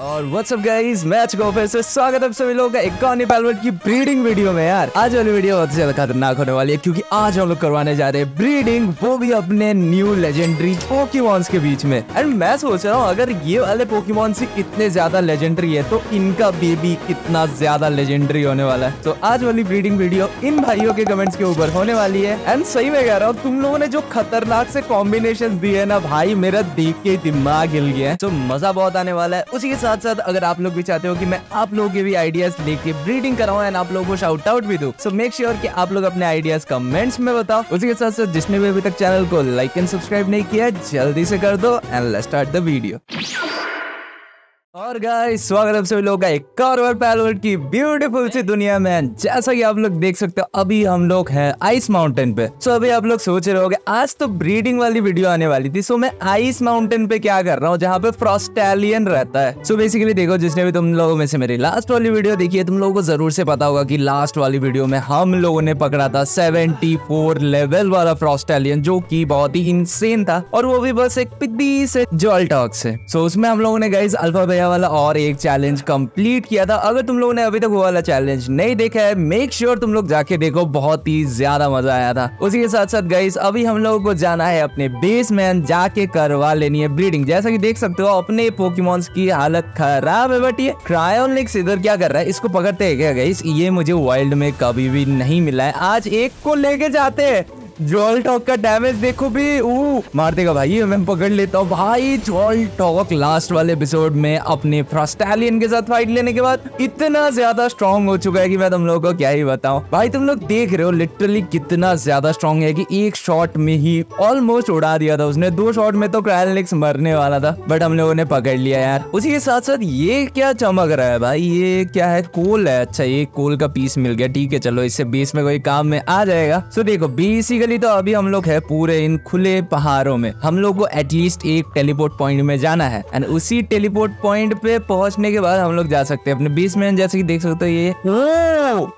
और WhatsApp guys मैं आज फिर से स्वागत है सभी लोगों का एक और पैलवर्ड की ब्रीडिंग वीडियो में यार। आज वाली वीडियो बहुत ज़्यादा खतरनाक होने वाली है, क्योंकि आज हम लोग करवाने जा रहे हैं ब्रीडिंग वो भी अपने न्यू लेजेंडरी पोकेमॉन्स के बीच में। एंड मैं सोच रहा हूँ, अगर ये वाले पोकेमॉन से इतने ज़्यादा लेजेंडरी है तो इनका बेबी कितना ज़्यादा लेजेंडरी होने वाला है। तो आज वाली ब्रीडिंग वीडियो इन भाइयों के कमेंट्स के ऊपर होने वाली है। एंड सही में कह रहा हूँ, तुम लोगों ने जो खतरनाक से कॉम्बिनेशन दिए ना, भाई, मेरा देख के दिमाग हिल गया है। तो मज़ा बहुत आने वाला है। उसी के साथ साथ साथ अगर आप लोग भी चाहते हो कि मैं आप लोगों के भी आइडियाज़ लेके ब्रीडिंग कराऊं एंड आप लोगों को शाउट आउट भी दूँ सो मेक श्योर कि आप लोग अपने आइडियाज़ कमेंट्स में बताओ। उसी के साथ साथ जिसने भी अभी तक चैनल को लाइक एंड सब्सक्राइब नहीं किया, जल्दी से कर दो एंड स्टार्ट द वीडियो और गाइस स्वागत है सभी लोगों का एक की ब्यूटीफुल सी दुनिया में। जैसा कि आप लोग देख सकते हो, अभी हम लोग हैं आइस माउंटेन पे। सो अभी आप लोग सोच रहे होगे, आज तो ब्रीडिंग वाली वीडियो आने वाली थी। सो मैं आइस माउंटेन पे क्या कर रहा हूँ, जहाँ पे फ्रॉस्टैलियन रहता है। सो बेसिकली देखो, जिसने भी तुम लोगों में से मेरी लास्ट वाली वीडियो देखी है, तुम लोगों को ज़रूर से पता होगा की लास्ट वाली वीडियो में हम लोगों ने पकड़ा था सेवेंटी लेवल वाला फ्रॉस्टैलियन जो की बहुत ही इंसेन था। और वो भी बस एक पिद्दी से जॉल टॉक से सो उसमें हम लोगों ने गाइज़ अल्फ़ा भैया वाला और एक चैलेंज कंप्लीट किया था। अगर तुम लोगों ने अभी तक वो वाला चैलेंज नहीं देखा है मेक श्योर sure तुम लोग जाके देखो, बहुत ही ज़्यादा मज़ा आया था। उसी के साथ साथ गाइस अभी हम लोगों को जाना है अपने बेस में जाके करवा लेनी है ब्रीडिंग जैसा कि देख सकते हो, अपने पोकेमॉन्स की हालत खराब है बट ये क्रायोनिक्स इधर क्या कर रहा है? इसको पकड़ते है क्या गाइस ये मुझे वाइल्ड में कभी भी नहीं मिला है। आज एक को लेके जाते हैं। जॉल टॉक का डैमेज देखो भी। ऊ, मार देगा भाई मैं पकड़ लेता हूँ। भाई जॉल टॉक लास्ट वाले एपिसोड में अपने फ्रस्टैलियन के साथ फाइट लेने के बाद इतना ज़्यादा स्ट्रॉन्ग हो चुका है कि मैं तुम लोगों को क्या ही बताऊँ। भाई, तुम लोग देख रहे हो लिटरली कितना ज़्यादा स्ट्रॉन्ग है कि एक शॉट में ही ऑलमोस्ट उड़ा दिया था उसने। दो शॉट में तो क्रायलिक्स मरने वाला था बट हम लोगों ने पकड़ लिया यार। उसी के साथ साथ ये क्या चमक रहा है भाई? ये क्या है? कोल है। अच्छा ये कोल का पीस मिल गया। ठीक है, चलो, इससे बेस में कोई काम में आ जाएगा। सो देखो बेसिकली बेसिकली तो अभी हम लोग है पूरे इन खुले पहाड़ों में। हम लोग को एटलीस्ट एक टेलीपोर्ट पॉइंट में जाना है। एंड उसी टेलीपोर्ट पॉइंट पे पहुँचने के बाद हम लोग जा सकते हैं। अपने बीस में जैसे कि देख सकते हो ये।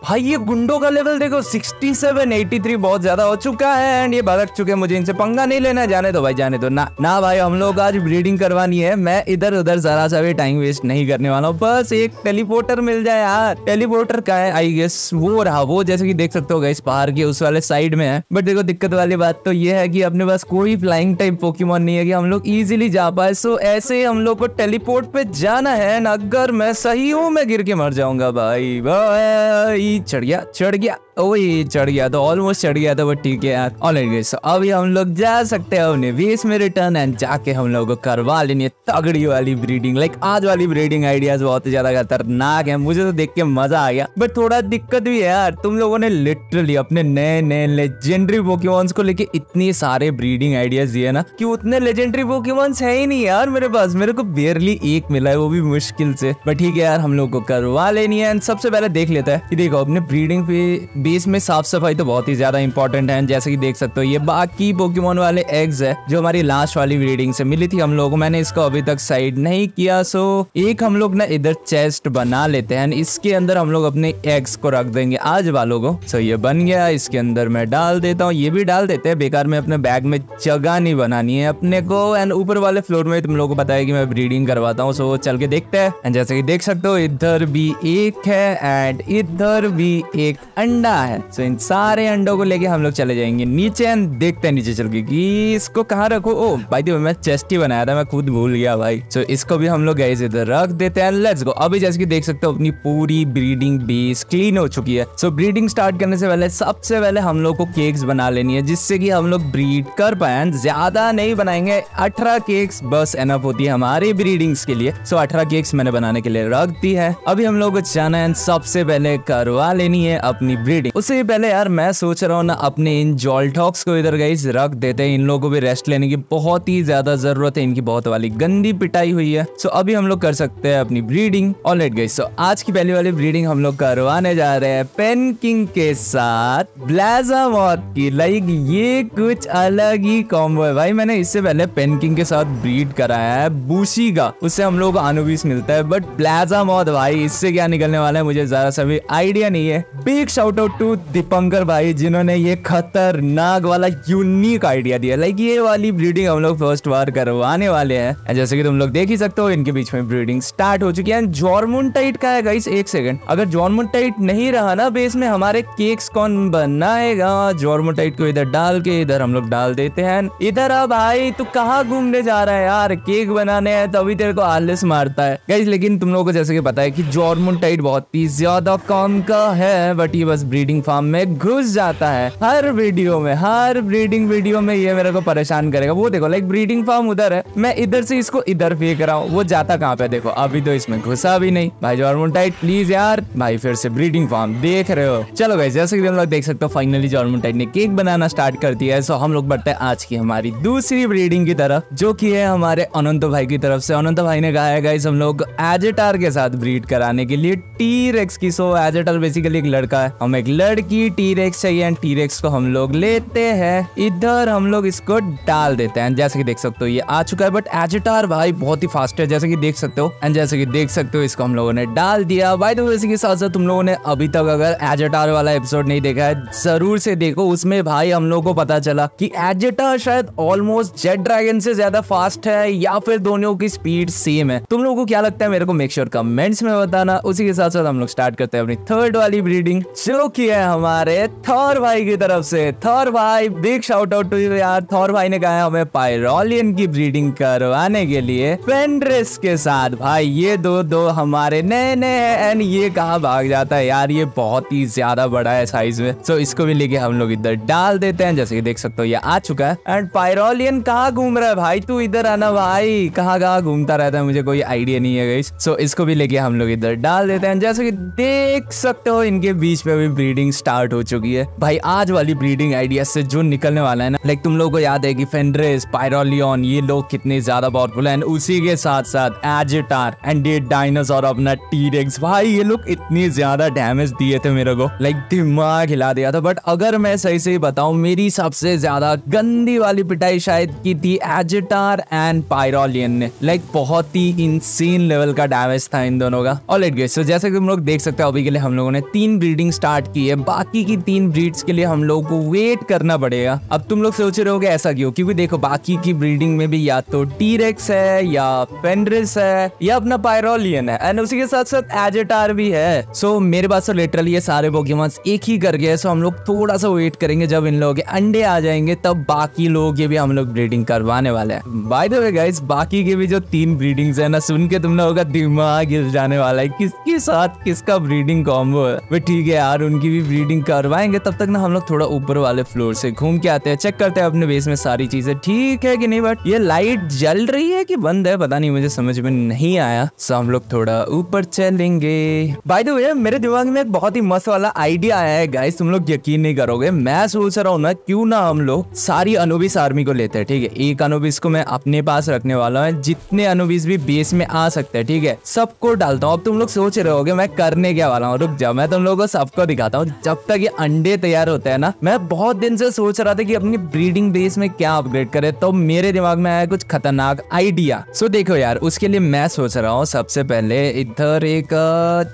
भाई ये गुंडों का लेवल देखो 67 83 बहुत ज़्यादा हो चुका है। एंड ये भड़क चुके मुझे इनसे पंगा नहीं लेना। जाने दो भाई जाने दो। ना ना भाई हम लोग आज ब्रीडिंग करवानी है। मैं इधर उधर जरा सा भी टाइम वेस्ट नहीं करने वाला हूँ। बस एक टेलीपोर्टर मिल जाए यार। टेलीपोर्टर का है आई गेस वो रहा। वो जैसे की देख सकते हो इस पहाड़ के उस वाले साइड में है। बट देखो, दिक्कत वाली बात तो ये है कि अपने पास कोई फ्लाइंग टाइप पोकेमोन नहीं है कि हम लोग इजिली जा पाए। सो ऐसे ही हम लोग को टेलीपोर्ट पे जाना है अगर मैं सही हूँ, मैं गिर के मर जाऊँगा। भाई भाई चढ़ गया चढ़ गया। वही चढ़ गया तो ऑलमोस्ट चढ़ गया था वो ठीक है यार। ऑलरेडी सो अभी हम लोग जा सकते हैं अपने वेस में रिटर्न एंड जाके हम लोग करवा लेनी है तगड़ी वाली ब्रीडिंग लाइक आज वाली ब्रीडिंग आइडियाज़ बहुत ज़्यादा खतरनाक है, मुझे तो देख के मज़ा आ गया। बट थोड़ा दिक्कत भी है यार, तुम लोगों ने लिटरली अपने नए नए लेजेंडरी पोकेमॉन्स को लेके इतने सारे ब्रीडिंग आइडियाज़ दिए ना, कि उतने लेजेंडरी पोकेमॉन्स है ही नहीं यार मेरे पास। मेरे को बेरली एक मिला है, वो भी मुश्किल से। बट ठीक है यार, हम लोग को करवा लेनी है। एंड सबसे पहले देख लेता है देखो, अपने ब्रीडिंग पे बेस में साफ़ सफ़ाई तो बहुत ही ज़्यादा इंपॉर्टेंट है, जैसे कि देख सकते हो, ये बाकी पोकेमोन वाले एग्स है, जो हमारी लास्ट वाली ब्रीडिंग से मिली थी हम लोगों मैंने इसको अभी तक साइड नहीं किया सो एक हम लोग ना इधर चेस्ट बना लेते हैं इसके अंदर हम लोग अपने एग्स को रख देंगे आज वालों को। सो ये बन गया, इसके अंदर मैं डाल देता हूँ, ये भी डाल देते हैं, बेकार में अपने बैग में जगह नहीं बनानी है अपने को। एंड ऊपर वाले फ्लोर में तुम लोगों को बताया कि मैं ब्रीडिंग करवाता हूँ सो चल के देखते हैं। एंड जैसे कि देख सकते हो, इधर भी एक है एंड इधर भी एक अंडा है? सो इन सारे अंडों को लेके हम लोग चले जाएँगे। नीचे एंड देखते हैं, नीचे चल के कि इसको कहाँ रखो? ओ भाई देखो मैं चेस्ट बनाया था, मैं खुद भूल गया भाई। सो इसको भी हम लोग गए इधर रख देते हैं। लेट्स गो अभी जैसे कि देख सकते हो, अपनी पूरी ब्रीडिंग बेस क्लीन हो चुकी है। सो ब्रीडिंग स्टार्ट करने से पहले सबसे पहले हम लोग को केक्स बना लेनी है, जिससे कि हम लोग ब्रीड कर पाए। ज़्यादा नहीं बनाएँगे, अठारह केक्स बस एनफ होती है हमारी ब्रीडिंग्स के लिए। सो अठारह केक्स मैंने बनाने के लिए रख दी है। अभी हम लोग को जाना है सबसे पहले करवा लेनी है अपनी ब्रीडिंग उससे पहले यार मैं सोच रहा हूँ ना, अपने इन जॉल्टॉक्स को इधर गई रख देते हैं। इन लोगों को भी रेस्ट लेने की बहुत ही ज़्यादा ज़रूरत है, इनकी बहुत वाली गंदी पिटाई हुई है। सो अभी हम लोग कर सकते हैं अपनी ब्रीडिंग ऑलरेडी गई सो आज की पहली वाली ब्रीडिंग हम लोग करवाने जा रहे हैं पेन किंग के साथ ब्लाजा मॉथ की। लाइक ये कुछ अलग ही कॉम्बो है। भाई, मैंने इससे पहले पेन किंग के साथ ब्रीड कराया है बूसी का। उससे हम लोग को आनुबीस मिलता है बट ब्लाजा मॉथ भाई, इससे क्या निकलने वाला है? मुझे जरा सा भी आइडिया नहीं है। Big shout out to Dipankar भाई, जिन्होंने ये खतरनाक वाला यूनिक आइडिया दिया। लाइक ये वाली ब्रीडिंग हम लोग फ़र्स्ट बार करवाने वाले हैं। जैसे कि तुम लोग देख ही सकते हो, इनके बीच में ब्रीडिंग स्टार्ट हो चुकी है। जॉर्मोन टाइट का है गाइस एक सेकंड अगर जॉर्मोन टाइट नहीं रहा ना बेस में, हमारे केक्स कौन बनाएगा? जॉर्मोन टाइट को इधर डाल के इधर हम लोग डाल देते हैं। इधर अब भाई, तू कहाँ घूमने जा रहा है यार? केक बनाने हैं, तभी तेरे को आलस मारता है। गाइस लेकिन तुम लोगों को जैसे कि पता है कि जॉर्मोन टाइट बहुत ही ज़्यादा काम का है बट ये बस ब्रीडिंग फार्म में घुस जाता है। हर वीडियो में, हर ब्रीडिंग वीडियो में ये मेरे को परेशान करेगा। वो देखो लाइक ब्रीडिंग फार्म उधर है। मैं इधर से इसको इधर फेंक रहा हूँ। वो जाता कहाँ पे देखो, अभी तो इसमें घुसा भी नहीं। भाई जॉर्मोटाइट प्लीज़ यार। भाई फिर से ब्रीडिंग फार्म देख रहे हो। चलो भाई जैसे कि हम लोग देख सकते हो फाइनली जॉर्मोटाइट ने केक बनाना स्टार्ट कर दिया है सो हम लोग बढ़ते हैं आज की हमारी दूसरी ब्रीडिंग की तरफ़, जो की है हमारे अनंत भाई की तरफ़ से। अनंत भाई ने कहा है गाइस हम लोग एजेटार के साथ ब्रीड कराने के लिए टी रेक्स की सो एजेटार बेसिकली एक लड़का है। हम एक लड़की टी रेक्स चाहिए एंड टी रेक्स को हम लोग लेते हैं। इधर हम लोग इसको डाल देते हैं। जैसे कि देख सकते हो, ये आ चुका है बट एजिटार भाई, बहुत ही फास्ट है। जैसे कि देख सकते हो एंड जैसे कि देख सकते हो, इसको हम लोगों ने डाल दिया। भाई तो वैसे के साथ साथ तुम लोगों ने अभी तक अगर एजिटार वाला एपिसोड नहीं देखा है, ज़रूर से देखो। उसमें भाई हम लोग को पता चला कि एजिटार शायद ऑलमोस्ट जेड ड्रैगन से ज़्यादा फास्ट है, या फिर दोनों की स्पीड सेम है। तुम लोगों को क्या लगता है? मेरे को मेक श्योर कमेंट्स में बताना। उसी के साथ साथ हम लोग स्टार्ट करते हैं अपनी थर्ड वाली ब्रीडिंग जो की है हमारे थॉर भाई की तरफ़ से। थॉर भाई बिग शाउट आउट टू यार। थॉर भाई ने कहा है हमें पायरोलियन की ब्रीडिंग करवाने के लिए फेंड्रेस के साथ। भाई, ये दो दो हमारे नए नए हैं एंड ये कहा भाग जाता है यार? ये बहुत ही ज़्यादा बड़ा है साइज़ में। सो इसको भी लेके हम लोग इधर डाल देते हैं। जैसे कि देख सकते हो, ये आ चुका है। एंड पायरोलियन कहाँ घूम रहा है भाई? तू इधर आना भाई। कहाँ कहाँ घूमता रहता है? मुझे कोई आइडिया नहीं है सो इसको भी लेके हम लोग इधर डाल देते हैं। जैसे कि देख सकते हो, इनके बीच में भी ब्रीडिंग स्टार्ट हो चुकी है। भाई, आज वाली ब्रीडिंग आइडिया से जो निकलने वाला है ना लाइक तुम लोगों को याद है कि फेंड्रेस पायरोलियन ये लोग कितने ज़्यादा पावरफुल है। उसी के साथ साथ एजिटार एंड ये डायनासोर अपना टीरेक्स भाई, ये लोग इतनी ज़्यादा डैमेज दिए थे मेरे को। लाइक दिमाग हिला दिया था। बट अगर मैं सही से बताऊँ, मेरी सबसे ज़्यादा गंदी वाली पिटाई शायद की थी एजिटार एंड पायरोलियन ने। लाइक बहुत ही इंसीन लेवल का डैमेज था इन दोनों का। और लेट गए सो जैसे कि तुम लोग देख सकते हो, अभी के लिए हम लोगों ने तीन ब्रीडिंग स्टार्ट की है। बाकी की तीन ब्रीड्स के लिए हम लोगों को वेट करना पड़ेगा। अब तुम लोग सोच रहे हो ऐसा क्यों? क्योंकि देखो बाकी की ब्रीडिंग में भी या तो टीरेक्स है या फेंड्रिस है या अपना पायरोलियन है एंड उसी के साथ साथ एजेटार भी है। सो so, मेरे पास तो लिटरली ये सारे पोकेमॉन्स एक ही कर गए सो हम लोग थोड़ा सा वेट करेंगे जब इन लोगों के अंडे आ जाएँगे तब बाकी लोग ये भी हम लोग ब्रीडिंग करवाने वाले हैं। बाय द वे गाइस बाकी के भी जो तीन ब्रीडिंग्स है ना सुन के तुम लोगों का दिमाग गिर जाने वाला है। किसके साथ किसका ब्रीडिंग कॉम्बो है? ठीक है यार उनकी भी ब्रीडिंग करवाएँगे, तब तक ना हम लोग थोड़ा ऊपर वाले फ्लोर से घूम के आते हैं चेक करते हैं अपने बेस में सारी चीज़ें, ठीक है कि नहीं? बट ये लाइट जल रही है कि बंद है? पता नहीं, मुझे समझ में नहीं आया। सो हम लोग थोड़ा ऊपर चलेंगे। बाय द वे मेरे दिमाग में एक बहुत ही मस्त वाला आइडिया आया है गाइस तुम लोग यकीन नहीं करोगे। मैं सोच रहा हूँ ना, क्यों ना हम लोग सारी अनुबिस आर्मी को लेते हैं, ठीक है? एक अनुबिस को मैं अपने पास रखने वाला हूँ, जितने अनुबिस भी बेस में आ सकते हैं, ठीक है? सबको डालता हूँ। अब तुम लोग सोच रहे हो मैं करने क्या वाला हूँ? रुक जाओ, मैं तुम लोगों को सबको दिखाता हूँ जब तक ये अंडे तैयार होते हैं ना, मैं बहुत दिन से सोच रहा था कि अपनी ब्रीडिंग बेस में क्या अपग्रेड करे तो मेरे दिमाग में आया कुछ खतरनाक आइडिया सो देखो यार, उसके लिए मैं सोच रहा हूँ, सबसे पहले इधर एक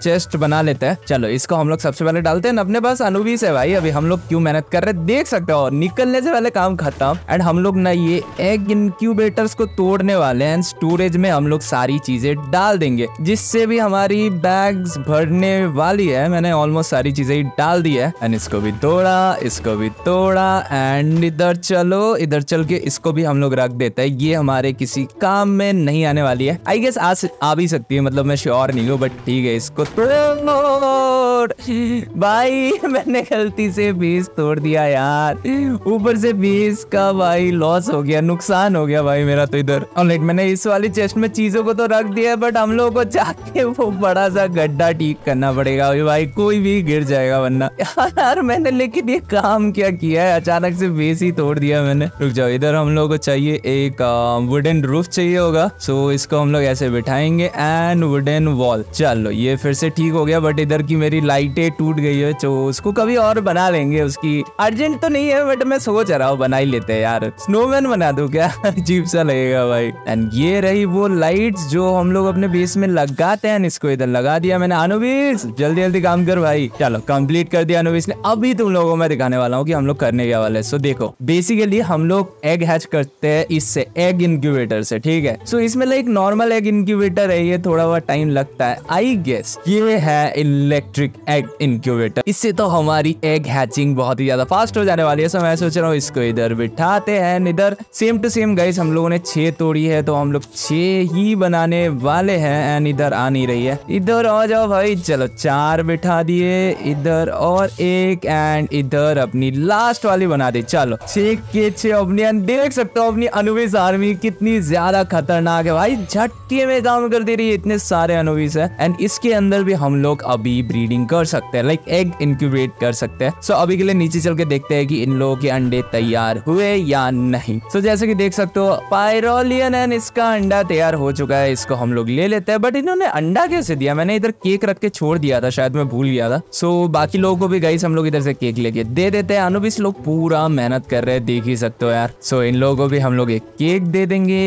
चेस्ट बना लेते हैं। चलो, इसको हम लोग सबसे पहले डालते हैं अपने पास अनुबीस है भाई, अभी हम लोग क्यों मेहनत कर रहे हैं, देख सकते हो, निकलने से पहले काम खत्म। एंड हम लोग ना ये एग इंक्यूबेटर्स को तोड़ने वाले हैं स्टोरेज में हम लोग सारी चीज़ें डाल देंगे, जिससे भी हमारी बैग्स भरने वाली है। मैंने ऑलमोस्ट सारी चीज़ें डाल दिया है। एंड इसको भी तोड़ा इसको भी तोड़ा एंड इधर चलो इधर चल के इसको भी हम लोग रख देते हैं। ये हमारे किसी काम में नहीं आने वाली है। आई गेस आ, आ भी सकती है मतलब मैं श्योर नहीं हूँ बट ठीक है इसको भाई मैंने गलती से बीस तोड़ दिया यार। ऊपर से बीस का भाई लॉस हो गया नुकसान हो गया भाई मेरा तो इधर। ऑलराइट मैंने इस वाली चेस्ट में चीज़ों को तो रख दिया बट हम लोगों को जाके वो बड़ा सा गड्ढा ठीक करना पड़ेगा। भाई कोई भी गिर जाएगा वरना। यार, मैंने लेकिन ये काम क्या किया है? अचानक से बेस ही तोड़ दिया मैंने। रुक जाओ, इधर हम लोग को चाहिए एक वुडन रूफ चाहिए होगा। सो इसको हम लोग ऐसे बिठाएँगे एंड वुडन वॉल चलो, ये फिर से ठीक हो गया बट इधर की मेरी लाइटें टूट गई है तो उसको कभी और बना लेंगे उसकी। अर्जेंट तो नहीं है बट मैं सोच रहा हूँ बना ही लेते हैं यार। स्नोमैन बना दू क्या? अजीब सा लगेगा भाई। एंड ये रही वो लाइट्स जो हम लोग अपने बेस में लगाते हैं, इसको इधर लगा दिया मैंने। अनुबीस जल्दी जल्दी काम कर भाई। चलो, काम कंप्लीट कर दिया अनुविस ने अभी तुम लोगों में दिखाने वाला हूँ कि हम लोग करने क्या वाले सो। देखो बेसिकली हम लोग एग हैच करते हैं इससे एग इंक्यूबेटर से, ठीक है? सो इसमें लाइक नॉर्मल एग इंक्यूबेटर है, ये थोड़ा बहुत टाइम लगता है। आई गेस ये है इलेक्ट्रिक एग इंक्यूबेटर इससे तो हमारी एग हैचिंग बहुत ही ज़्यादा फास्ट हो जाने वाली है। सो मैं सोच रहा हूँ इसको इधर बिठाते हैं इधर सेम टू सेम गाइस हम लोगों ने छह तोड़ी है तो हम लोग छह ही बनाने वाले हैं एंड इधर आ नहीं रही है। इधर आ जाओ भाई, चलो चार बिठा दिए, इधर और एक एंड इधर अपनी लास्ट वाली बना दी। चलो छह के छह अपनी देख सकते हो अपनी अनुविस आर्मी कितनी ज़्यादा खतरनाक है। भाई झटके में काम कर दे रही है इतने सारे अनुविस है। एंड इसके अंदर भी हम लोग अभी ब्रीडिंग कर सकते हैं लाइक एग इंक्यूबेट कर सकते हैं। सो अभी के लिए नीचे चल के देखते हैं कि इन लोगों के अंडे तैयार हुए या नहीं। सो जैसे कि देख सकते हो पायरोलियन एंड इसका अंडा तैयार हो चुका है इसको हम लोग ले लेते हैं। बट इन्होंने अंडा कैसे दिया? मैंने इधर केक रख के छोड़ दिया था शायद मैं भूल गया था। सो so, बाकी लोगों को भी गई हम लोग इधर से केक लेके दे देते हैं। अनुबिस लोग पूरा मेहनत कर रहे हैं, देख ही सकते हो यार। सो इन लोगों को भी हम लोग एक केक दे देंगे।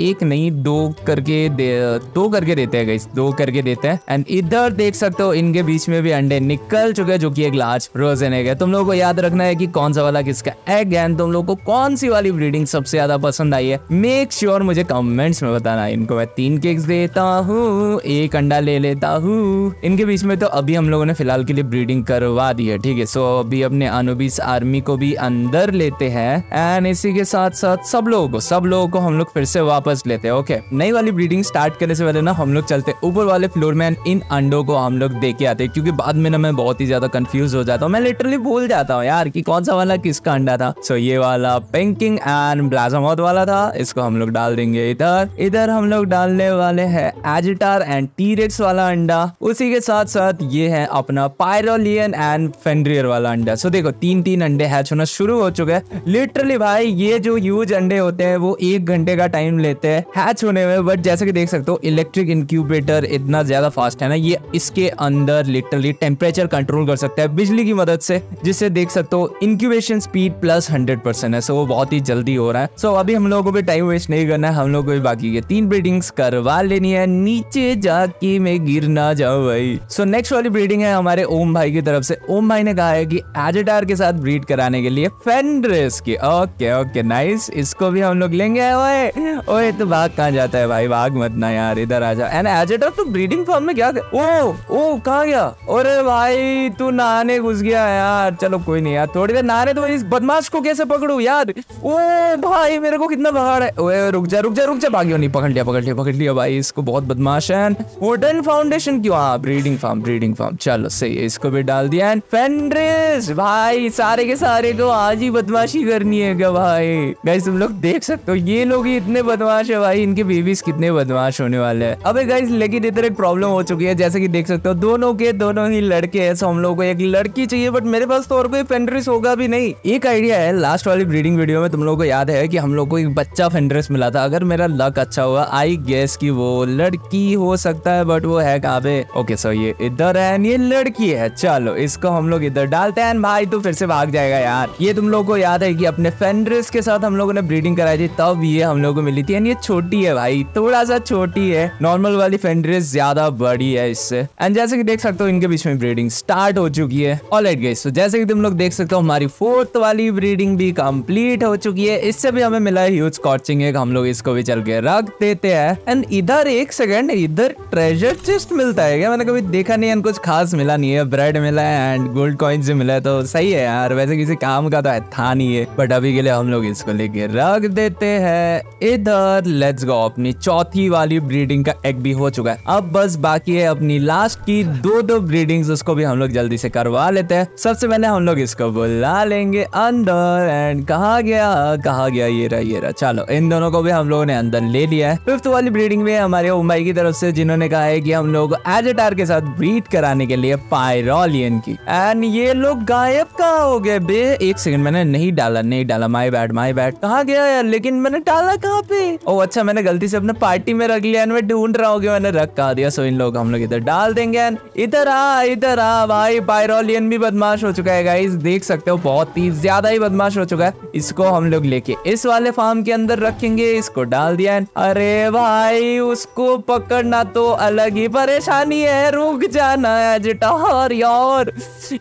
एक नहीं, दो करके दे, दो करके देते हैं गाइस दो करके देते हैं। एंड इधर देख सकते हो, इनके बीच में भी अंडे निकल चुके हैं, जो की एक लार्ज रोजन एग है तुम लोगों को याद रखना है की कौन सा वाला किसका एग है तुम लोगों को कौन सी वाली ब्रीडिंग सबसे ज़्यादा पसंद आई है मेक श्योर मुझे कमेंट्स में बताना। इनको मैं तीन केक्स देता हूँ, एक अंडा ले लेता हूँ। इनके बीच में तो अभी हम लोगों ने फ़िलहाल के लिए ब्रीडिंग करवा दी है, ठीक है? सो अभी अपने अनुबिस आर्मी को भी अंदर लेते हैं एंड इसी के साथ साथ सब लोगों को, सब लोगों को हम लोग फिर से वापस लेते हैं ओके नई वाली ब्रीडिंग स्टार्ट करने से पहले ना, हम लोग चलते ऊपर वाले फ्लोर में इन अंडों को हम लोग दे के आते क्योंकि बाद में ना मैं बहुत ही ज़्यादा कंफ्यूज हो जाता हूँ। मैं लिटरली भूल जाता हूँ यार कि कौन सा वाला किसका अंडा था। सो ये वाला पिंकिंग एंड ब्लाजामोथ वाला था, इसको हम लोग डाल देंगे इधर। इधर हम लोग डालने वाले हैं एजिटार एंड टीरेक्स वाला अंडा। उसी के साथ साथ ये है अपना पायरोलियन एंड फेंड्रियर वाला अंडा। सो देखो तीन तीन अंडे हैच होना शुरू हो चुके हैं। लिटरली भाई, ये जो यूज़ अंडे होते हैं, वो एक घंटे का टाइम लेते हैं। हैच होने में बट जैसे कि देख सकते हो इलेक्ट्रिक इंक्यूबेटर इतना ज़्यादा फास्ट है ना, ये इसके अंदर लिटरली टेम्परेचर कंट्रोल कर सकता है बिजली की मदद से, जिससे देख सकते हो incubation speed plus hundred percent है। सो वो बहुत ही जल्दी हो रहा है। सो अभी हम लोगों को भी टाइम वेस्ट नहीं करना है, हम लोग को भी बाकी तीन ब्रीडिंग्स करवा लेनी है, नीचे जाके मैं गिर ना जाऊँ भाई। सो नेक्स्ट वाली ब्रीडिंग है हमारे ओम भाई की तरफ़ से। ओम भाई ने कहा है कि एजेटार के साथ ब्रीड कराने के लिए फेंड्रेस की। ओके ओके नाइस इसको भी हम लोग लेंगे। ओए ओए तो भाग कहाँ जाता है भाई? भाग मत ना यार, इधर आ जा। एंड एजेटार तो ब्रीडिंग फार्म में क्या कर... ओ ओ, कहाँ गया? अरे भाई, तू नहाने घुस गया यार। चलो कोई नहीं यार, थोड़ी देर नहाने तो इस बदमाश को कैसे पकड़ू यार? ओ भाई, मेरे को कितना भगाड़ है। ओए, रुक जा रुक जा रुक जा, भागियो नहीं। पकड़ लिया पकड़ लिया पकड़ लिया भाई, इसको बहुत बदमाश है। वुडन फाउंडेशन क्यों? हाँ ब्रीडिंग फार्म ब्रीडिंग फार्म चलो, सही। है इसको भी डाल दिया। एंड फेंड्रेस भाई, सारे के सारे को आज ही बदमाशी करनी है क्या भाई? गाइस तुम लोग देख सकते हो, ये लोग ही इतने बदमाश है भाई, इनके बेबीज कितने बदमाश होने वाले हैं। अबे गाइस लेकिन इधर एक प्रॉब्लम हो चुकी है, जैसे कि देख सकते हो, दोनों के दोनों ही लड़के हैं, सो हम लोग को एक लड़की चाहिए बट मेरे पास तो और कोई फेंड्रेस होगा भी नहीं। एक आइडिया है लास्ट वाली ब्रीडिंग वीडियो में तुम लोग को याद है कि हम लोग को एक बच्चा फेंड्रेस मिला था। अगर मेरा लक अच्छा हुआ आई गेस की वो लड़की हो सकता है बट वो है कहाँ ओके सो ये इधर है ये लड़की है चलो, इसको हम लोग इधर डालते हैं। भाई तो फिर से भाग जाएगा यार। ये तुम लोग को याद है कि अपने फेंड्रेस के साथ हम लोगों ने ब्रीडिंग कराई थी, तब ये हम लोग को मिली थी। एंड ये छोटी है भाई थोड़ा सा छोटी है। नॉर्मल वाली फेंड्रेस ज़्यादा बड़ी है इससे। एंड जैसे कि देख सकते हो, इनके बीच में ब्रीडिंग स्टार्ट हो चुकी है। ऑलराइट गाइस तो जैसे कि तुम लोग देख सकते हो, हमारी फोर्थ वाली ब्रीडिंग भी कंप्लीट हो चुकी है। इससे भी हमें मिला है ह्यूज स्कॉचिंग एक हम लोग इसको भी चल के रख देते हैं। एंड इधर एक सेकेंड इधर ट्रेजर चेस्ट मिलता है क्या? मैंने कभी देखा नहीं है कुछ खास मिला नहीं है। ब्रेड मिला है एंड गोल्ड कॉइन्स मिला है तो सही है यार, वैसे किसी काम का तो है था नहीं है बट अभी के लिए हम लोग इसको लेके रख देते हैं। इधर लेट्स गो अपनी चौथी वाली ब्रीडिंग का एग भी हो चुका है। अब बस बाकी है अपनी लास्ट की दो दो ब्रीडिंग्स उसको भी हम लोग जल्दी से करवा लेते हैं। सबसे पहले हम लोग इसको बुला लेंगे अंदर एंड कहा गया? कहा गया? ये रहा ये रहा। चलो, इन दोनों को भी हम लोगों ने अंदर ले लिया है। फिफ्थ वाली ब्रीडिंग में हमारे मुंबई की तरफ़ से जिन्होंने कहा है कि हम लोग एजेटार के साथ ब्रीड कराने के लिए पायरोलियन की। एंड ये लोग गायब कहा हो गए बे? एक सेकंड मैंने नहीं डाला नहीं डाला। माई बैड माई बैड कहाँ गया यार? लेकिन मैंने डाला कहाँ पे? ओ अच्छा मैंने गलती से अपने पार्टी में रख लिया। एंड मैं ढूंढ रहा हूँ मैंने रख कहा दिया। सो इन लोग हम लोग इधर डाल देंगे। इधर आ इधर आ। भाई पायरोलियन भी बदमाश हो चुका है गाइस देख सकते हो, बहुत ही ज़्यादा ही बदमाश हो चुका है। इसको हम लोग लेके, इस वाले फार्म के अंदर रखेंगे। इसको डाल दिया। अरे भाई, उसको पकड़ना तो अलग ही परेशानी है। रुक जाना है जिटा यार यार,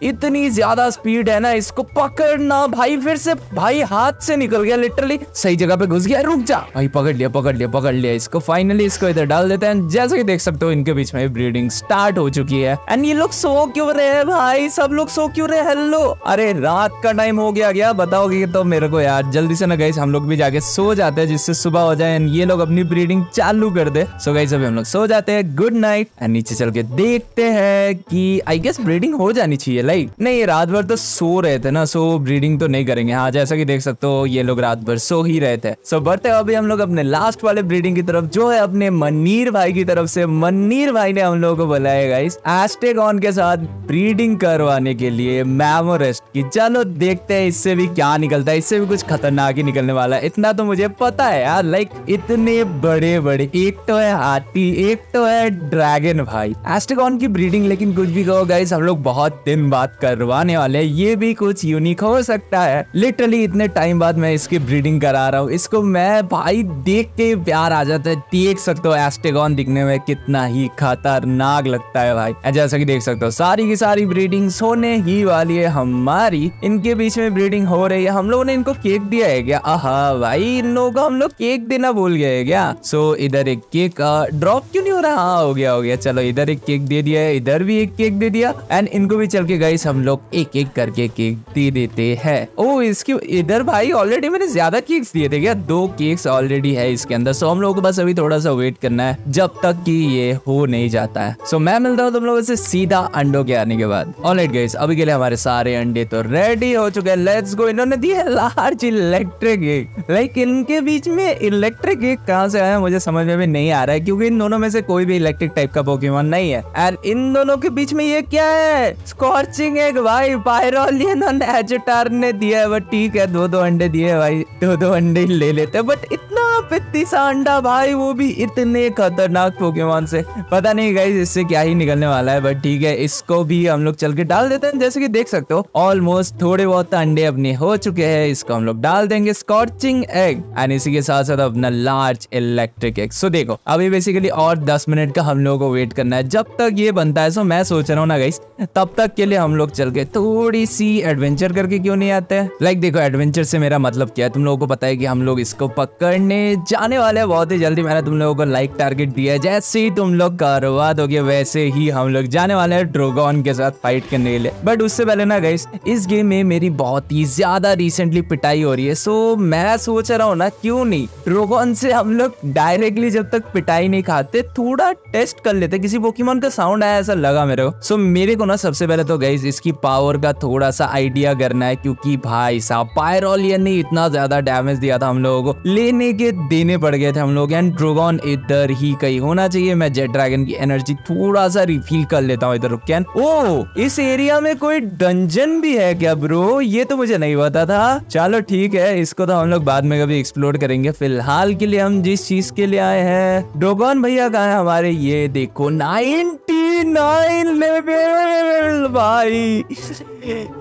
इतनी ज़्यादा स्पीड है ना इसको पकड़ना। भाई, फिर से, भाई हाथ से निकल गया लिटरली सही जगह पे घुस गया। रुक जा। भाई, पकड़ लिया पकड़ लिया पकड़ लिया इसको। फाइनली इसको इधर डाल देते हैं। जैसे कि देख सकते हो, इनके बीच में ब्रीडिंग स्टार्ट हो चुकी है। एंड ये लोग सो क्यों रहे हैं भाई? सब लोग सो क्यों रहे हेलो अरे, रात का टाइम हो गया, क्या बताओगे तो मेरे को यार। जल्दी से ना गई हम लोग भी जाके सो जाते हैं, जिससे सुबह हो जाए। एंड ये लोग अपनी ब्रीडिंग चालू कर दे। सो गई अभी हम लोग सो जाते हैं। गुड नाइट एंड नीचे चल के देखते हैं कि आई गेस ब्रीडिंग हो जानी चाहिए लाइक नहीं रात भर तो सो रहे थे ना सो ब्रीडिंग तो नहीं करेंगे। हाँ जैसा कि देख सकते हो, ये लोग रात भर सो ही रहे थे। सो बढ़ते अभी हम लोग अपने लास्ट वाले ब्रीडिंग की तरफ़, जो है अपने मनीर भाई की तरफ़ से। मनीर भाई ने हम लोगों को बुलाया गाइस एस्टेगॉन के साथ ब्रीडिंग करवाने के लिए मैमोरेस्ट की। चलो, देखते हैं इससे भी क्या निकलता है। इससे भी कुछ खतरनाक ही निकलने वाला है। इतना तो मुझे पता है यार लाइक इतने बड़े बड़े एक तो है हाथी, एक तो है ड्रैगन भाई। एस्टेगॉन की ब्रीडिंग लेकिन कुछ भी कहो गाइस हम लोग बहुत दिन बाद करवाने वाले हैं। ये भी कुछ यूनिक हो सकता है। लिटरली इतने टाइम बाद मैं इसकी ब्रीडिंग करा रहा हूँ। इसको मैं भाई देख के प्यार आ जाता है। देख सकते हो एस्टेगॉन दिखने में कितना ही खतरनाक लगता है भाई। जैसा कि देख सकते हो, सारी की सारी ब्रीडिंग होने ही वाली है हमारी। इनके बीच में ब्रीडिंग हो रही है। हम लोगों ने इनको केक दिया है क्या? आहा भाई, इन लोगों को हम लोग केक देना भूल गए क्या? सो इधर एक केक ड्रॉप क्यों नहीं हो रहा? हाँ हो गया हो गया। चलो, इधर एक केक दे दिया है। इधर भी एक केक दे दिया एंड इनको भी चल के गई हम लोग एक एक करके केक दे देते हैं। ओ इसकी इधर भाई ऑलरेडी मैंने ज़्यादा केक्स दिए थे क्या? दो केक्स ऑलरेडी है इसके अंदर। सो हम लोगों को बस अभी थोड़ा सा वेट करना है, जब तक कि ये हो नहीं जाता है। सो मैं मिलता हूँ तुम लोगों से सीधा अंडों के आने के बाद। ऑलराइट गाइस अभी के लिए हमारे सारे अंडे तो रेडी हो चुके हैं। लेट्स गो इन्होंने दिए लार्ज इलेक्ट्रिक एक लाइक इनके बीच में इलेक्ट्रिक एक कहाँ से आया मुझे समझ में भी नहीं आ रहा है, क्योंकि इन दोनों में से कोई भी इलेक्ट्रिक टाइप का पोकेमोन नहीं है। एंड इन दोनों के बीच में ये क्या है? स्कॉर्चिंग एक भाई पायरोलियन और एजुटार ने? दिया है बट ठीक है दो दो अंडे दिए भाई। दो दो अंडे ले लेते बट इतना पित्ती सा अंडा, भाई, वो भी इतने खतरनाक पोकेमोन से। पता नहीं गाइस इससे क्या ही निकलने वाला है बट ठीक है, इसको भी हम लोग चल के डाल देते हैं, जैसे कि देख सकते हो ऑलमोस्ट थोड़े बहुत अंडे अपने हो चुके हैं, इसको हम लोग डाल देंगे स्कॉर्चिंग एग एंड इसी के साथ साथ अपना लार्ज इलेक्ट्रिक एग सो देखो, अभी बेसिकली और दस मिनट का हम लोग को वेट करना है, जब तक ये बनता है सो मैं सोच रहा हूँ ना गाइस तब तक के लिए हम लोग चल के थोड़ी सी एडवेंचर करके क्यों नहीं आते? हैं लाइक देखो एडवेंचर से मेरा मतलब क्या है? तुम लोगों को पता है कि हम लोग इसको पकड़ने जाने वाले हैं बहुत ही जल्दी। मैंने तुम लोगों को लाइक टारगेट दिया जैसे ही तुम लोग करवा दोगे वैसे ही हम लोग जाने वाले हैं ड्रोगॉन के साथ फाइट करने के लिए। बट उससे पहले ना गाइस इस गेम में मेरी बहुत ही ज़्यादा रिसेंटली पिटाई हो रही है। सो मैं सोच रहा हूँ ना, क्यों नहीं? ड्रोगॉन से हम लोग डायरेक्टली जब तक पिटाई नहीं खाते, थोड़ा टेस्ट कर लेते। किसी पोकेमोन का साउंड आया ऐसा लगा मेरे को। सो मेरे को ना सबसे पहले तो गई इसकी पावर का थोड़ा सा आइडिया करना है क्योंकि भाई साहब पायरोलियन ने इतना ज़्यादा डैमेज दिया था हम लोगों को। लेने के देने पड़ गए थे हम लोग एंड ड्रोगॉन इधर ही कहीं होना चाहिए। मैं जेट ड्रैगन की एनर्जी थोड़ा सा रिफिल कर लेता हूँ इधर रुक कैन ओ, इस एरिया में कोई डंजन भी है क्या ब्रो ये तो मुझे नहीं पता था। चलो ठीक है, इसको तो हम लोग बाद में कभी एक्सप्लोर करेंगे। फ़िलहाल के लिए हम जिस चीज़ के लिए आए हैं ड्रोगॉन भैया कहा है हमारे? ये देखो, नाइनटी नाइन लेवल भाई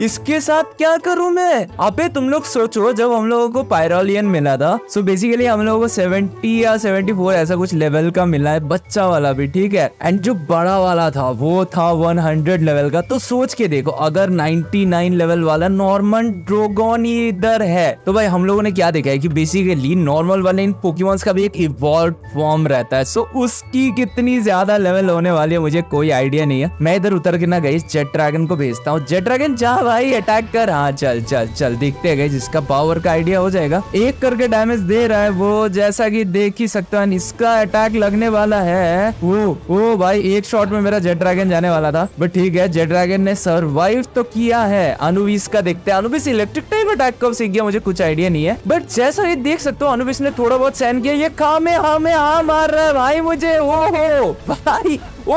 इसके साथ क्या करूँ मैं? अबे तुम लोग सोचो, जब हम लोगों को पायरोलियन मिला था सो बेसिकली हम लोगों को 70 या 74 ऐसा कुछ लेवल का मिला है, बच्चा वाला भी, ठीक है? एंड जो बड़ा वाला था, वो था 100 लेवल का। तो सोच के देखो, अगर 99 लेवल वाला नॉर्मल ड्रोगोन ही इधर है तो भाई हम लोगों ने क्या देखा है कि बेसिकली नॉर्मल वाले इन पोकेमॉन्स का भी एक इवॉल्व फॉर्म रहता है। सो उसकी कितनी ज़्यादा लेवल होने वाली है, मुझे कोई आइडिया नहीं है। मैं इधर उतर के ना गई जेट ड्रैगन को भेजता हूँ। जेट ड्रैगन जा भाई अटैक कर। हाँ चल चल चल, दिखते हैं जिसका पावर का आइडिया हो जाएगा। एक करके डैमेज दे रहा है वो, जैसा कि देख ही सकते हैं। इसका अटैक लगने वाला है, वो ओ भाई, एक शॉट में मेरा जेट ड्रैगन जाने वाला था। बट ठीक है जेट ड्रैगन ने सरवाइव तो किया है। अनुविस का देखते हैं। अनुविस इलेक्ट्रिक टाइप अटैक कब सीख गया मुझे कुछ आइडिया नहीं है। बट जैसा ये देख सकते हो अनुविस ने थोड़ा बहुत सहन किया। ये खा में हाँ में हाँ मार रहा है भाई मुझे ओ हो भाई ओ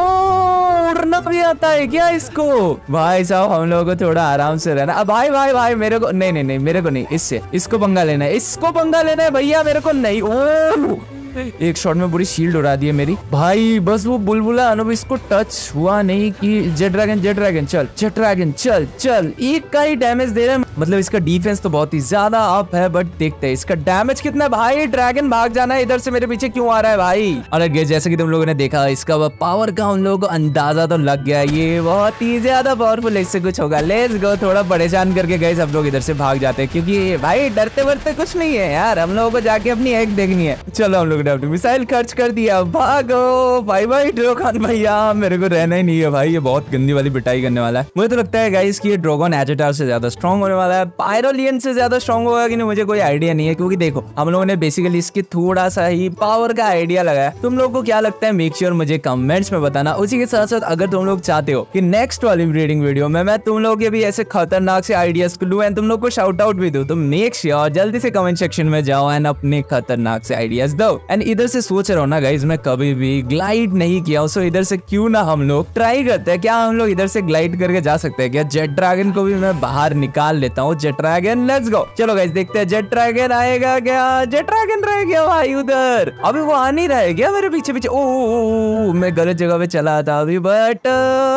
उड़ना भी आता है क्या इसको? भाई साहब, हम लोगों को थोड़ा आराम से रहना। अब भाई भाई भाई, मेरे को नहीं नहीं नहीं, मेरे को नहीं, इससे। इसको पंगा लेना है, इसको पंगा लेना है, भैया, मेरे को नहीं। ओ एक शॉट में पूरी शील्ड उड़ा दी है मेरी। भाई, बस वो बुलबुला अनुभव इसको टच हुआ नहीं कि जेट ड्रैगन जेट ड्रैगन चल जेट ड्रैगन चल चल, एक का ही डैमेज दे रहे हैं। मतलब इसका डिफेंस तो बहुत ही ज़्यादा अप है बट देखते हैं इसका डैमेज कितना भाई ड्रैगन भाग जाना है, इधर से मेरे पीछे क्यों आ रहा है भाई? और जैसे कि तुम लोगों ने देखा, इसका पावर का उन लोगों को अंदाज़ा तो लग गया ये बहुत ही ज़्यादा पावरफुल इससे कुछ होगा। लेट्स गो थोड़ा परेशान करके गए सब लोग, इधर से भाग जाते हैं, क्योंकि भाई डरते वरते कुछ नहीं है यार। हम लोगों को जाके अपनी एक देखनी है। चलो हम लोग अपनी मिसाइल खर्च कर दिया। भागो। भाई भाई, ड्रोगन भैया, मेरे को रहना ही नहीं है भाई, ये बहुत गंदी वाली पिटाई करने वाला है। मुझे तो लगता है गाइस की ये ड्रोगन एजेटार से ज़्यादा स्ट्रॉन्ग होने वाला है। पायरोलियन से ज़्यादा स्ट्रॉन्ग होगा कि नहीं, मुझे कोई आइडिया नहीं है, क्योंकि देखो, हम लोगों ने बेसिकली इसके थोड़ा सा ही पावर का आइडिया लगाया। तुम लोग को क्या लगता है? मेक श्योर मुझे कमेंट्स में बताना। उसी के साथ साथ अगर तुम लोग चाहते हो कि नेक्स्ट वाली ब्रीडिंग वीडियो में मैं तुम लोग के भी ऐसे खतरनाक से आइडियाज़ को लू एंड तुम लोग को शाउट आउट भी दू तो मेक श्योर जल्दी से कमेंट सेक्शन में जाओ एंड अपने खतरनाक से आइडियाज़ दो। एंड इधर से सोच रहा हूँ ना गाइज़ मैं कभी भी ग्लाइड नहीं किया सो इधर से क्यों ना हम लोग ट्राई करते हैं। क्या हम लोग इधर से ग्लाइड करके जा सकते हैं? क्या जेट ड्रैगन को भी मैं बाहर निकाल लेता हूँ? जेट ड्रैगन लेट्स गो चलो गाइज़ देखते हैं जेट ड्रैगन आएगा क्या? जेट ड्रैगन रह गया भाई उधर। अभी वो आ नहीं रहा है क्या मेरे पीछे पीछे? ओ मैं गलत जगह पे चला था अभी बट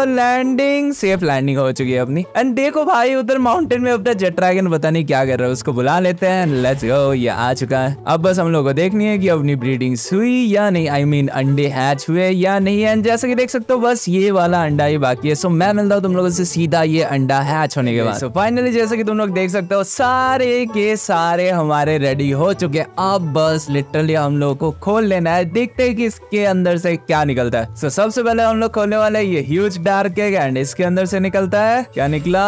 लैंडिंग सेफ़ लैंडिंग हो चुकी है अपनी। एंड देखो भाई, उधर माउंटेन में अपना जेट ड्रैगन पता नहीं क्या कर रहा है, उसको बुला लेते हैं। लेट्स गो ये आ चुका है। अब बस हम लोग को देखनी है की अपनी ब्रीडिंग हुई या नहीं आई I मीन mean, अंडे हैच हुए या नहीं? एंड जैसा कि देख सकते हो बस ये वाला अंडा ही बाकी है। सो so, मैं मिलता हूँ तुम लोगों से सीधा ये अंडा हैच होने के बाद। सो फाइनली जैसा कि तुम लोग देख सकते हो सारे के सारे हमारे रेडी हो चुके अब बस लिटरली हम लोग को खोल लेना है। देखते हैं कि इसके अंदर से क्या निकलता है। सो so, सबसे पहले हम लोग खोलने वाले ये ह्यूज डार्क एग एंड इसके अंदर से निकलता है। क्या निकला?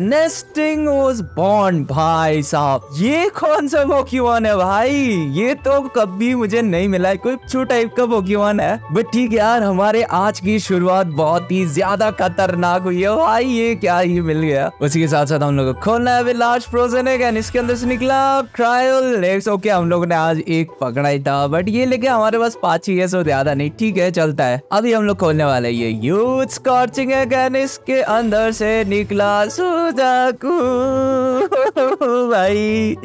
नेस्टिंग वाज बॉर्न भाई साहब। ये कौन सा पोकेमॉन है भाई? ये तो कभी मुझे नहीं मिला है। कोई छू टाइप का पोकेमॉन है। बट ठीक यार, हमारे आज की शुरुआत बहुत ही ज़्यादा खतरनाक हुई है। भाई, ये क्या ही मिल गया। उसी के साथ साथ हम लोग खोलना है लार्ज फ्रोजन एग इसके अंदर से निकला क्रायोल लेक्स ओके हम लोगों ने आज एक पकड़ा ही था। बट ये लेके हमारे पास पाँच ही है सो ज़्यादा नहीं। ठीक है, चलता है। अभी हम लोग खोलने वाले ये यूथ स्कॉर्चिंग एग इसके अंदर से निकला सुजाकू भाई,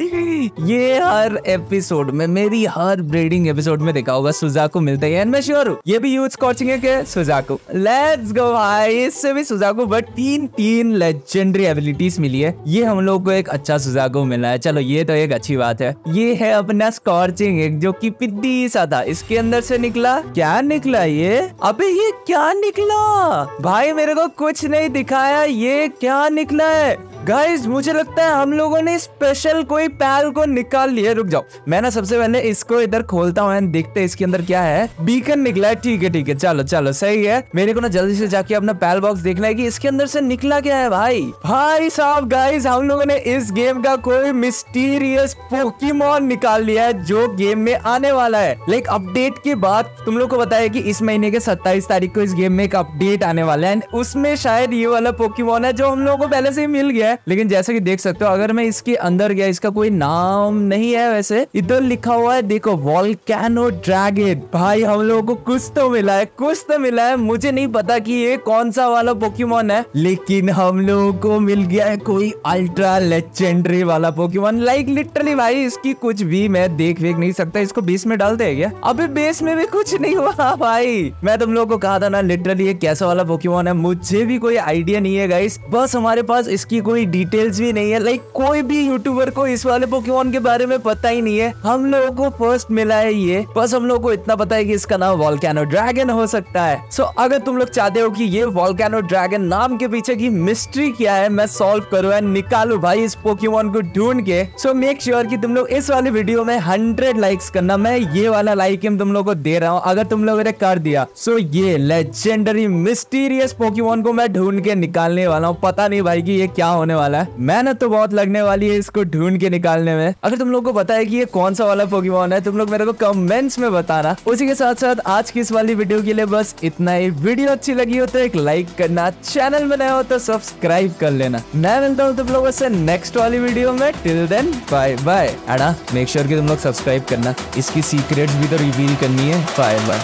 ये हर एपिसोड में मेरी हर ब्रीडिंग एपिसोड में देखा होगा, सुजाकू मिलते हैं। मैं श्योर हूँ, ये भी यूथ स्कॉचिंग है क्या सुजाकू। लेट्स गो भाई, इससे भी सुजाकू बट तीन तीन लेजेंडरी एबिलिटीज मिली है। ये हम लोग को एक अच्छा सुजाकू मिला है। चलो, ये तो एक अच्छी बात है। ये है अपना स्कॉर्चिंग एक, जो की पिद्दी सा था। इसके अंदर से निकला, क्या निकला ये? अबे, ये क्या निकला? भाई, मेरे को कुछ नहीं दिखाया। ये क्या निकला है? गाइस मुझे लगता है हम लोगों ने स्पेशल कोई पैल को निकाल लिया। रुक जाओ। मैं ना सबसे पहले इसको इधर खोलता हूँ एंड देखते हैं इसके अंदर क्या है। बीकन निकला है। ठीक है ठीक है। चलो चलो। सही है। मेरे को ना जल्दी से जाके अपना पैल बॉक्स देखना है कि इसके अंदर से निकला क्या है भाई। भाई साहब गाइस हम लोगों ने इस गेम का कोई मिस्टीरियस पोकीमोन निकाल लिया है, जो गेम में आने वाला है। लाइक अपडेट के बाद तुम लोग को बताया कि इस महीने के सत्ताईस तारीख को इस गेम में एक अपडेट आने वाला है। एंड उसमें शायद ये वाला पोकीमोन है जो हम लोगों को पहले से ही मिल गया है। लेकिन जैसे कि देख सकते हो, अगर मैं इसके अंदर गया, इसका कोई नाम नहीं है वैसे। इधर लिखा हुआ है, देखो वॉल्केनो ड्रैगन भाई, हम लोगों को कुछ तो मिला है, कुछ तो मिला है। मुझे नहीं पता कि ये कौन सा वाला पोकेमोन है, लेकिन हम लोगों को मिल गया है कोई अल्ट्रा लेजेंडरी वाला पोकेमोन लाइक लिटरली भाई, इसकी कुछ भी मैं देख वेख नहीं सकता। इसको बेस में डालते हैं क्या? अभी बेस में भी कुछ नहीं हुआ, भाई। मैं तुम लोगों को कहा था ना लिटरली ये कैसा वाला पोकेमोन है, मुझे भी कोई आइडिया नहीं है गाइस बस हमारे पास इसकी कोई डिटेल्स भी नहीं है। लाइक कोई भी यूट्यूबर को इस वाले पोकेमोन के बारे में पता ही नहीं है। हम लोगों को फ़र्स्ट मिला है ये। बस हम लोग को इतना पता है कि इसका नाम वॉल्केनो ड्रैगन हो सकता है। सो so, अगर तुम लोग चाहते हो कि ये वॉल्केनो ड्रैगन नाम के पीछे की मिस्ट्री क्या है मैं सॉल्व करूँ एंड निकालू भाई इस पोकेमोन को ढूंढ के। सो मेक श्योर कि तुम लोग इस वाली वीडियो में हंड्रेड लाइक्स करना। मैं ये वाला लाइक तुम लोग को दे रहा हूँ। अगर तुम लोगों ने कर दिया सो so, ये लेजेंडरी मिस्टीरियस पोकेमोन को मैं ढूंढ के निकालने वाला हूँ। पता नहीं भाई की ये क्या होने वाला है। मेहनत तो बहुत लगने वाली है इसको ढूंढ के निकालने में। अगर तुम लोग को पता है कि ये कौन सा वाला पोकेमोन है, तुम लोग मेरे को कमेंट्स में बताना। उसी के साथ साथ आज की इस वाली वीडियो के लिए बस इतना ही। वीडियो अच्छी लगी हो तो एक लाइक करना चैनल में नया हो तो सब्सक्राइब कर लेना। मैं मिलता हूँ तुम लोगों से नेक्स्ट वाली वीडियो में। टिल देन बाय बाय एडा मेक श्योर कि तुम लोग सब्सक्राइब करना। इसकी सीक्रेट्स भी तो रिवील करनी है। Bye bye